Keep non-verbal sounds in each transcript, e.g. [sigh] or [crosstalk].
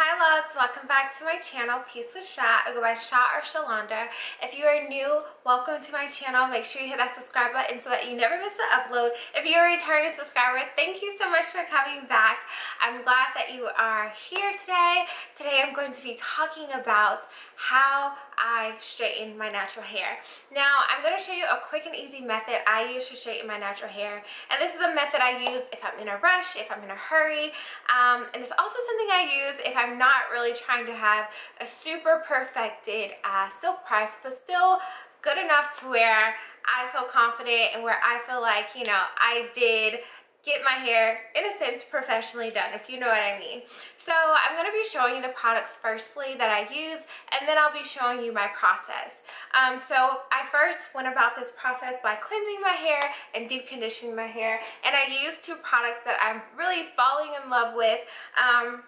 Hi loves, welcome back to my channel, Peace with Sha. I go by Sha or Shalonda. If you are new, welcome to my channel. Make sure you hit that subscribe button so that you never miss an upload. If you're a returning subscriber, thank you so much for coming back. I'm glad that you are here today. Today I'm going to be talking about how I straighten my natural hair. Now, I'm going to show you a quick and easy method I use to straighten my natural hair. And this is a method I use if I'm in a rush, if I'm in a hurry. Um, and it's also something I use if I'm not really trying to have a super perfected uh, silk press, but still good enough to where I feel confident and where I feel like, you know, I did get my hair, in a sense, professionally done, if you know what I mean. So I'm going to be showing you the products firstly that I use, and then I'll be showing you my process. Um, so I first went about this process by cleansing my hair and deep conditioning my hair, and I used two products that I'm really falling in love with. Um,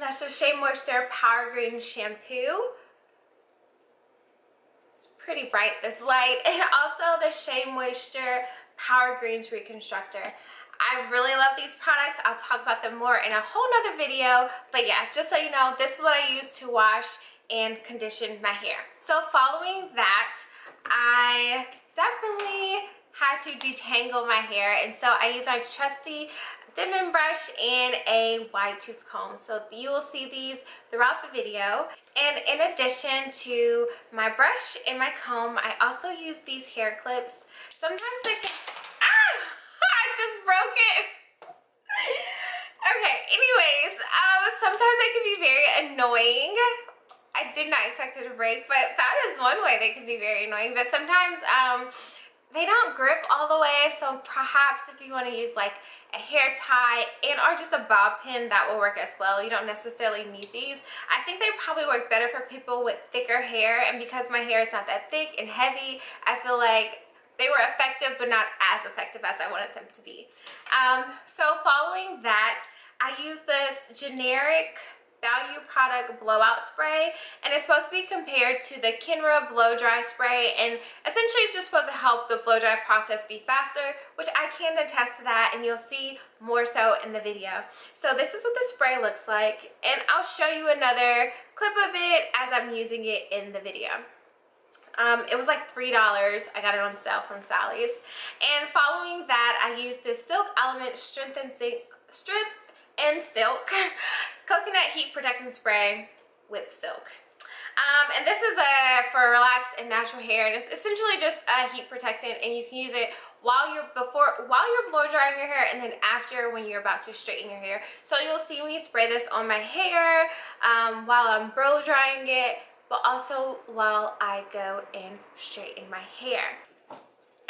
that's the Shea Moisture Power Green Shampoo. It's pretty bright, this light. [laughs] And also the Shea Moisture Power Greens Reconstructor. I really love these products. I'll talk about them more in a whole nother video. But yeah, just so you know, this is what I use to wash and condition my hair. So following that, I definitely had to detangle my hair. And so I use my trusty Denman brush and a wide tooth comb. So you will see these throughout the video. And in addition to my brush and my comb, I also use these hair clips. Sometimes I can [laughs] just broke it. [laughs] okay, anyways, um, sometimes they can be very annoying. I did not expect it to break, but that is one way they can be very annoying. But sometimes um, they don't grip all the way, so perhaps if you want to use like a hair tie and or just a bob pin that will work as well you don't necessarily need these i think they probably work better for people with thicker hair and because my hair is not that thick and heavy i feel like they were effective, but not as effective as I wanted them to be. Um, so following that, I use this generic value product blowout spray and it's supposed to be compared to the Kenra blow dry spray and essentially it's just supposed to help the blow dry process be faster which I can attest to that and you'll see more so in the video. So this is what the spray looks like and I'll show you another clip of it as I'm using it in the video. Um, it was like $3. I got it on sale from Sally's. And following that, I used this Silk Element Strength and, Silk, Strength and Silk [laughs] Coconut Heat Protecting Spray with Silk. Um, and this is a for relaxed and natural hair and it's essentially just a heat protectant and you can use it while you're before while you're blow drying your hair and then after when you're about to straighten your hair so you'll see me spray this on my hair um, while I'm blow drying it but also while I go and straighten my hair.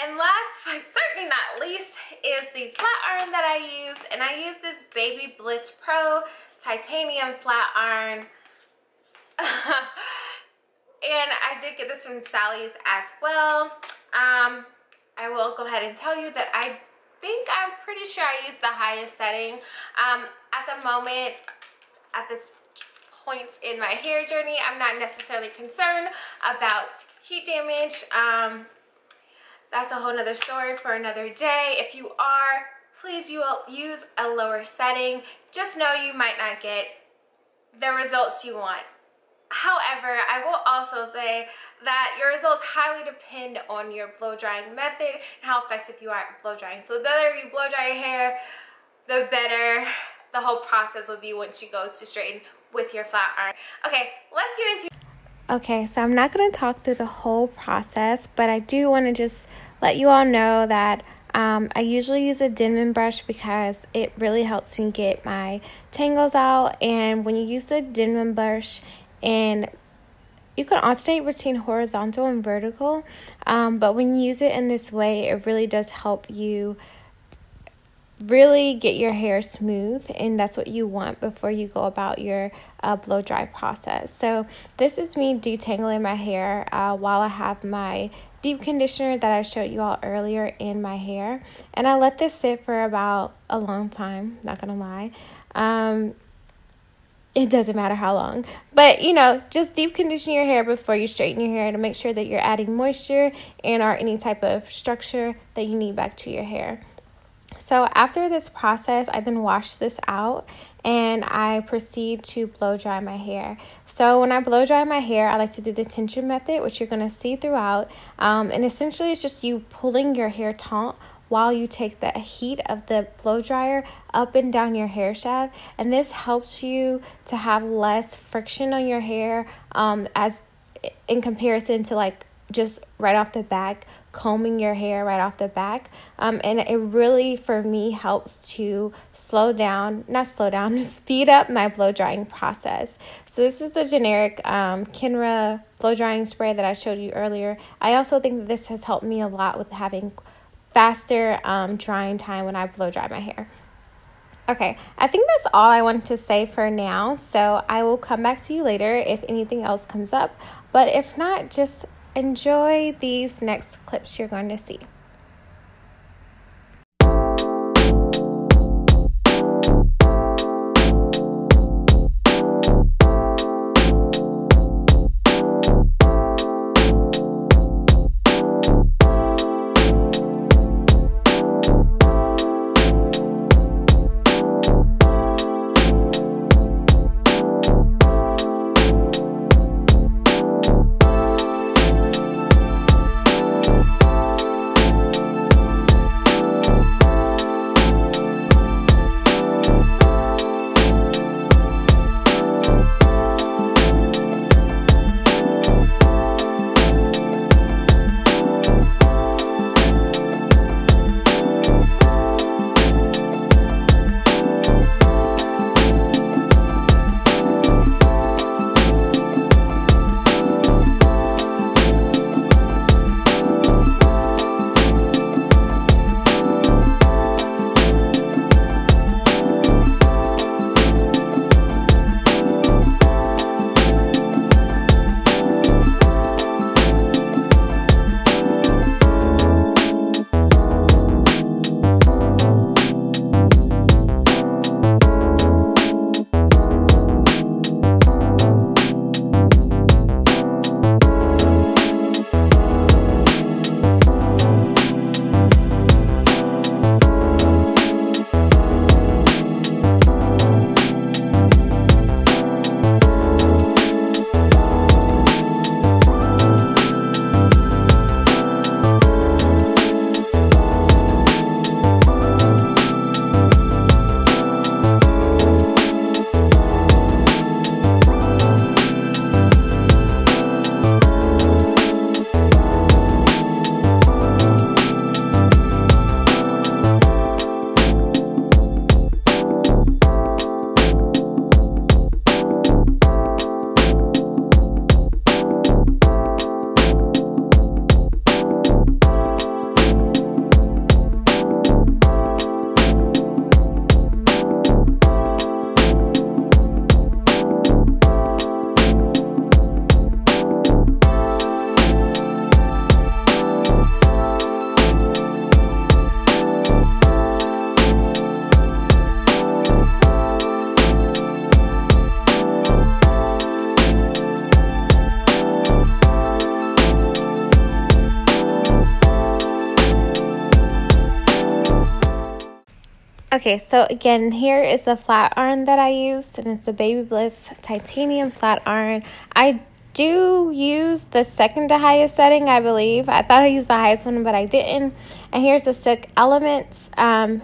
And last but certainly not least is the flat iron that I use. And I use this BaByliss Pro titanium flat iron. [laughs] and I did get this from Sally's as well. Um, I will go ahead and tell you that I think I'm pretty sure I use the highest setting. Um, at the moment, at this point in my hair journey. I'm not necessarily concerned about heat damage. Um, that's a whole nother story for another day. If you are, please you will use a lower setting. Just know you might not get the results you want. However, I will also say that your results highly depend on your blow drying method and how effective you are at blow drying. So the better you blow dry your hair, the better the whole process will be once you go to straighten with your flat iron. Okay, let's get into Okay, so I'm not going to talk through the whole process, but I do want to just let you all know that um, I usually use a Denman brush because it really helps me get my tangles out. And when you use the Denman brush, and you can alternate between horizontal and vertical, um, but when you use it in this way, it really does help you really get your hair smooth and that's what you want before you go about your uh, blow dry process. So this is me detangling my hair uh, while i have my deep conditioner that i showed you all earlier in my hair. And i let this sit for about a long time not gonna lie. Um, it doesn't matter how long. But you know just deep condition your hair before you straighten your hair to make sure that you're adding moisture and or any type of structure that you need back to your hair So after this process, I then wash this out and I proceed to blow dry my hair. So when I blow dry my hair, I like to do the tension method, which you're going to see throughout. Um, and essentially, it's just you pulling your hair taut while you take the heat of the blow dryer up and down your hair shaft. And this helps you to have less friction on your hair um, as in comparison to like just right off the back combing your hair right off the back um, and it really for me helps to slow down not slow down [laughs] speed up my blow drying process so this is the generic um, Kenra blow drying spray that i showed you earlier i also think that this has helped me a lot with having faster um, drying time when i blow dry my hair Okay, I think that's all I wanted to say for now. So I will come back to you later if anything else comes up. But if not, just enjoy these next clips you're going to see. Okay, so again, here is the flat iron that I used, and it's the BaByliss titanium flat iron. I do use the second to highest setting, I believe. I thought I used the highest one, but I didn't. And here's the Silk Elements um,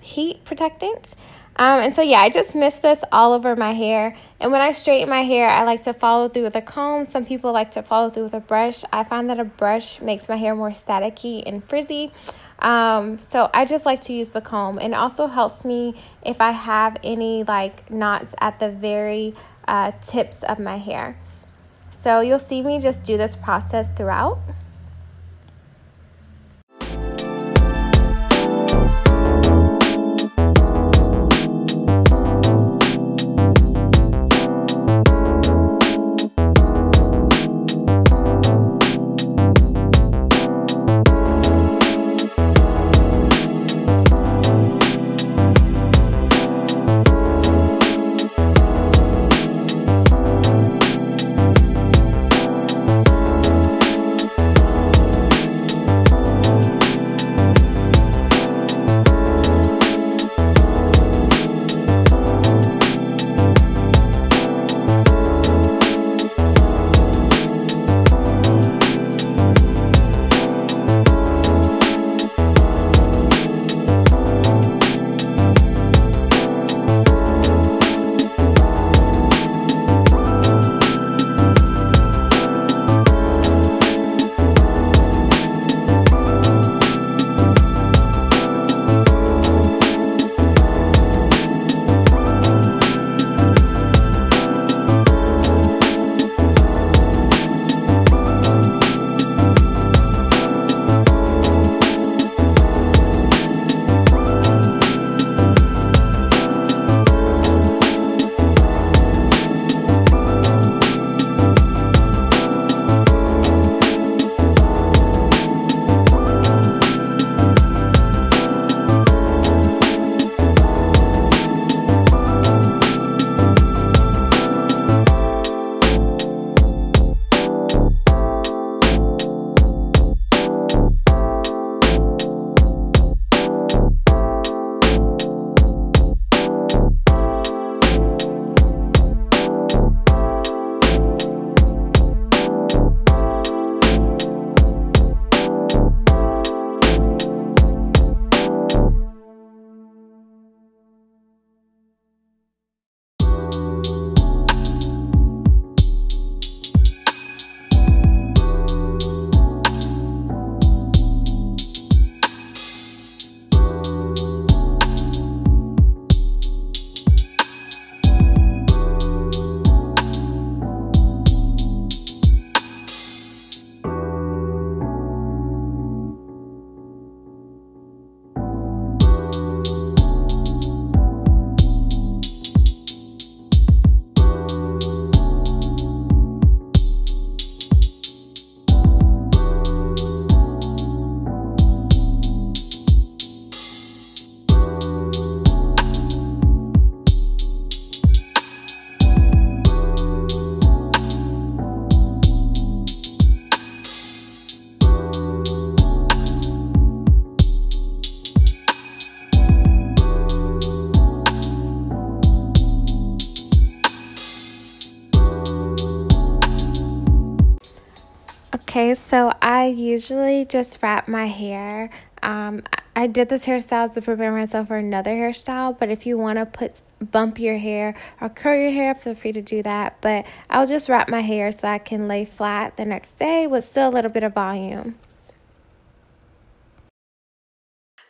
heat protectant. Um, and so, yeah, I just mist this all over my hair. And when I straighten my hair, I like to follow through with a comb. Some people like to follow through with a brush. I find that a brush makes my hair more staticky and frizzy. Um, so I just like to use the comb and also helps me if I have any like knots at the very uh, tips of my hair. So you'll see me just do this process throughout. Okay, so I usually just wrap my hair. Um, I did this hairstyle to prepare myself for another hairstyle, but if you want to put bump your hair or curl your hair, feel free to do that. But I'll just wrap my hair so I can lay flat the next day with still a little bit of volume.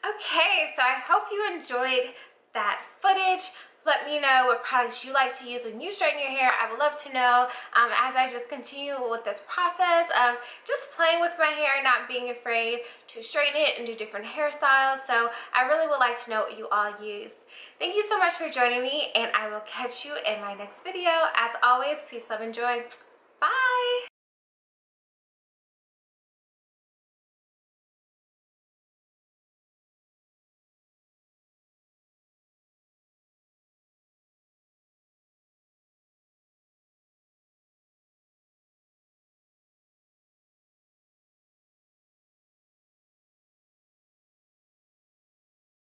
Okay, so I hope you enjoyed that footage. Let me know what products you like to use when you straighten your hair. I would love to know um, as I just continue with this process of just playing with my hair, not being afraid to straighten it and do different hairstyles. So I really would like to know what you all use. Thank you so much for joining me and I will catch you in my next video. As always, peace, love, and joy.